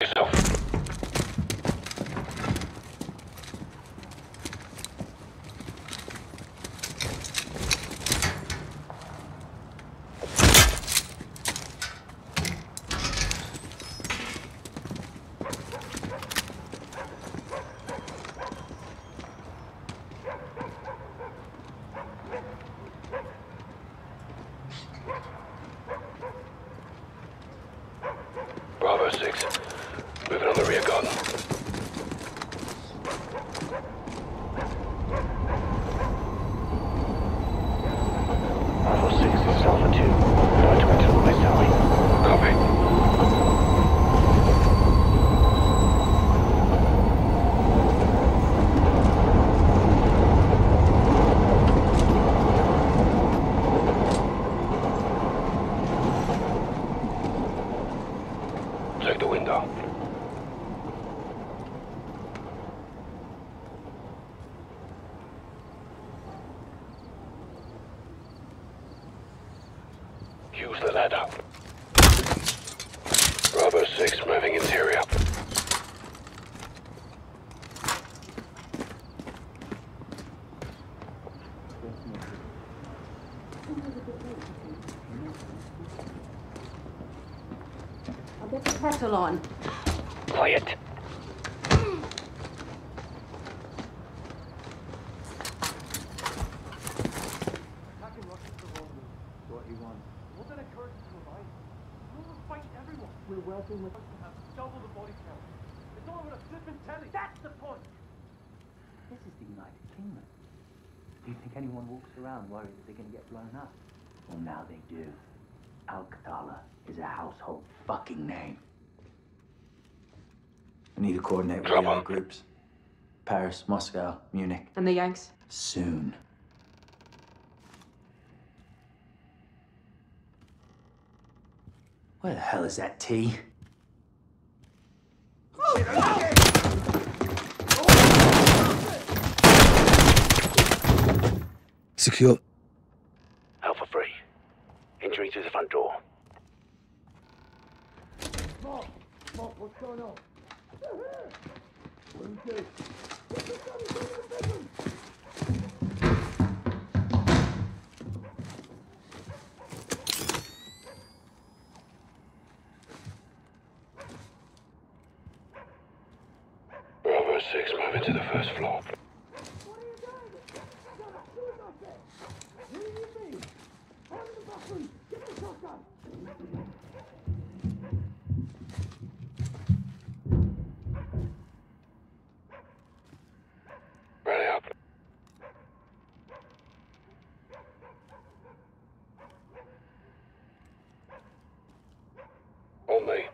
yourself. Use the ladder. Bravo 6 moving interior. I'll get the kettle on. Quiet. Attacking Russians for wrong move. What he wants. What did occur to survive? We will fight everyone. We're working with us to have double the body count. It's all about a flippin' telly. That's the point. This is the United Kingdom. Do you think anyone walks around worried that they're going to get blown up? Well, now they do. Al-Qatala is a household fucking name. I need to coordinate with Drop the other groups. Paris, Moscow, Munich. And the Yanks? Soon. Where the hell is that tea? Secure. Alpha 3. Entering through the front door. Mark, Mark, what's going on? What do you do? Bravo 6 moving to the first floor. Ready up. On me.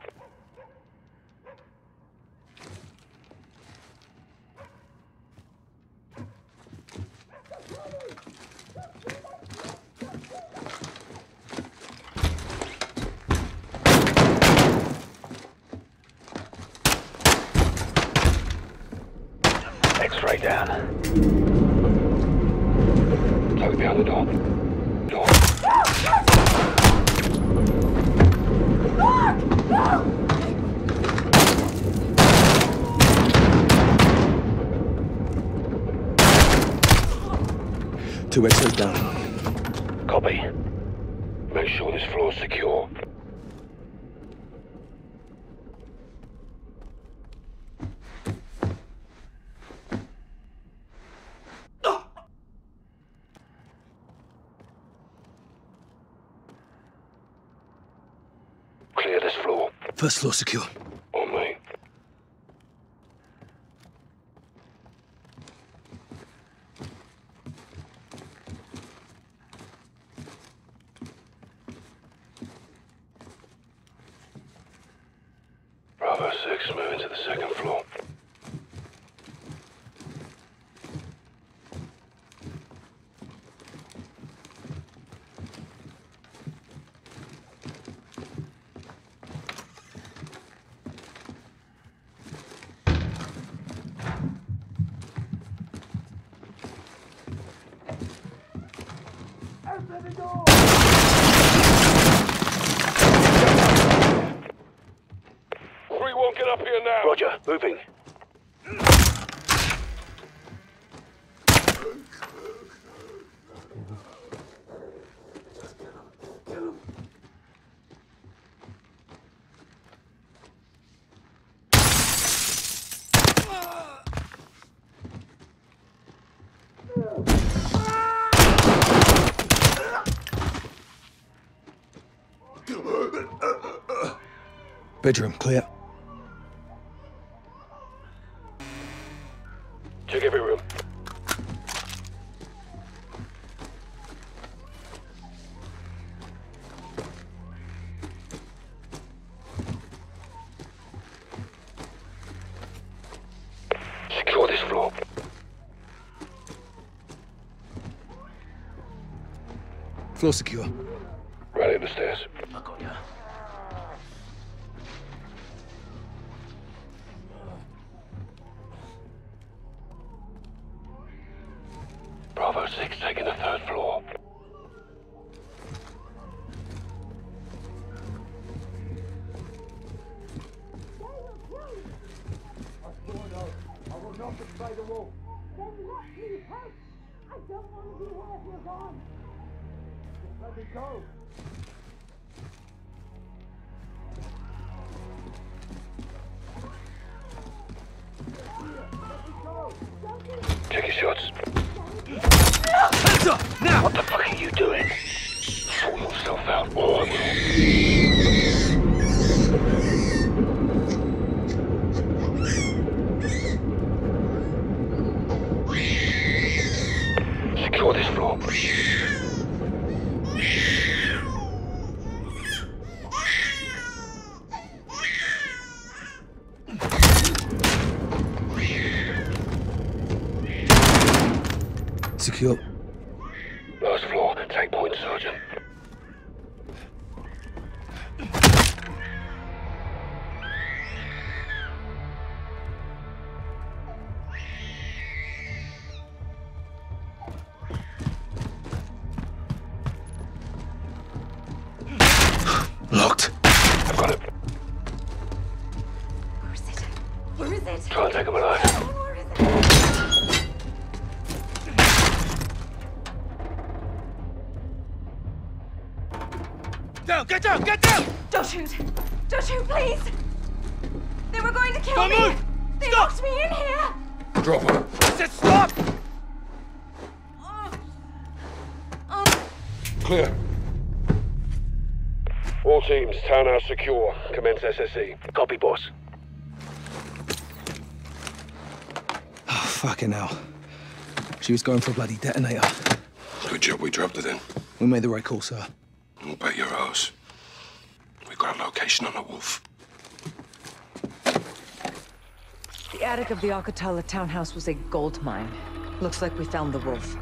X-ray down. Tuck behind the door. Door. Two exits down. Copy. Make sure this floor's secure. Clear this floor. First floor secure. On me. Bravo 6 moving to the second floor. Three one Everyone get up here now. Roger, moving. Bedroom, clear. Check every room. Secure this floor. Floor secure. Right in the stairs. Bravo 6 taking the third floor. Betray the wolf. Then let me. I don't want to be let me go. Take your shots. Hands up! Now! What the fuck are you doing? Sort yourself out, or I. Secure this floor. Secure. Shoot! Don't shoot, please! They were going to kill Don't me! move! They Stop! locked me in here! Drop him. I said stop! Um, Clear. All teams, townhouse secure. Commence SSE. Copy, boss. Oh, fucking hell. She was going for a bloody detonator. Good job we dropped it in. We made the right call, sir. We'll bet your ass. A location on the wolf. The attic of the Al-Qatala townhouse was a gold mine. Looks like we found the wolf.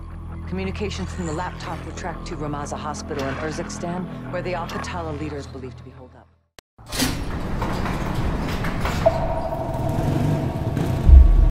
Communications from the laptop were tracked to Ramaza Hospital in Urzikstan, where the Al-Qatala leader is believed to be.